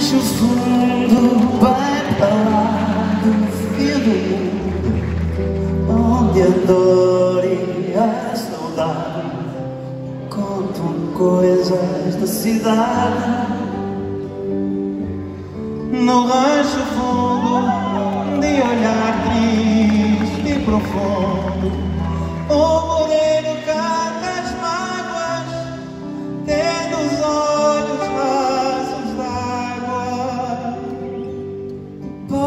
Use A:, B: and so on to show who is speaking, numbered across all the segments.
A: Mas o fundo vai para lá do fim do mundo Onde a dor e a saudade Contam coisas da cidade.
B: No rancho fundo de olhar triste e profundo.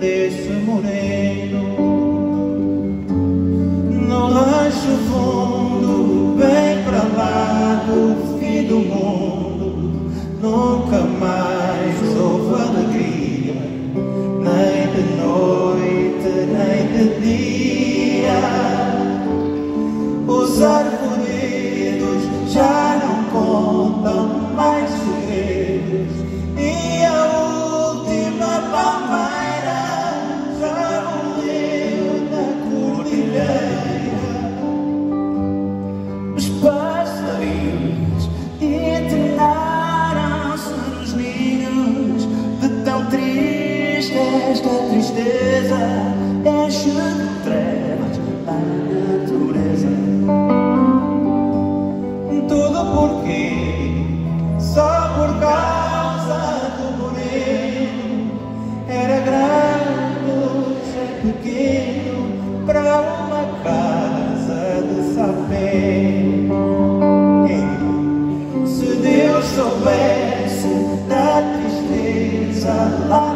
B: ですもれの
A: diz esta tristeza é trevas na natureza.
B: Tudo porque só por causa do bonito era grande, hoje é pequeno para uma casa de saber. Se Deus soubesse da tristeza lá.